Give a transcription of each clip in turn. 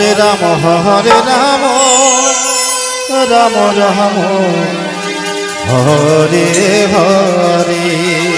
Hare Ram Hare Ram Ram Ram. Hare Hare.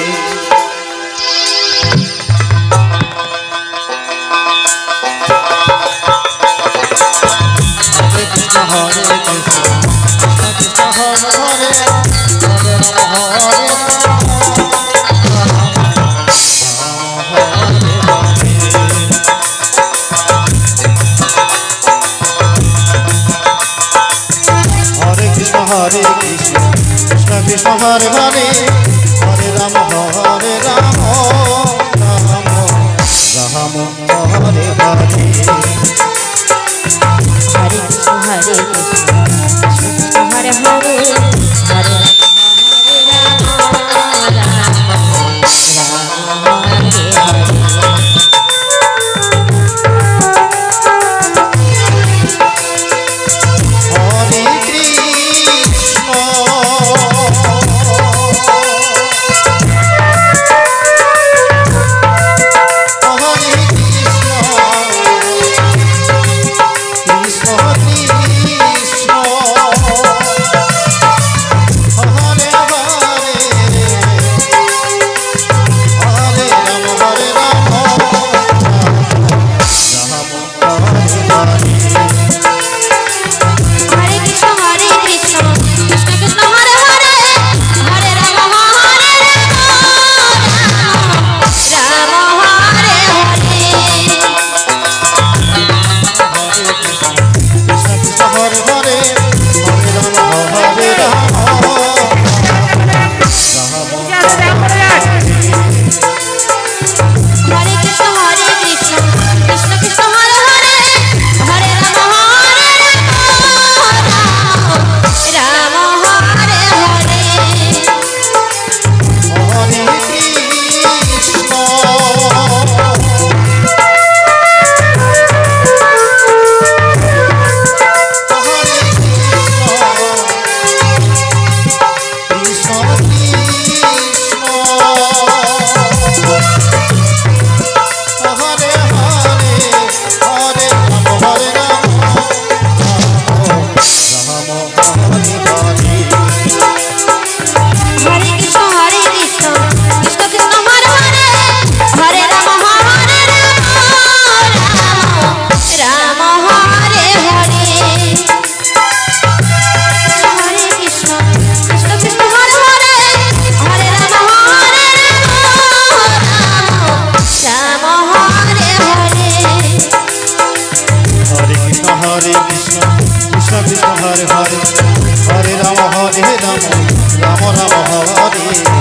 Hare Krishna Hare Krishna Hare Ram Hare Ram Hare Ram Ram Ram Hare.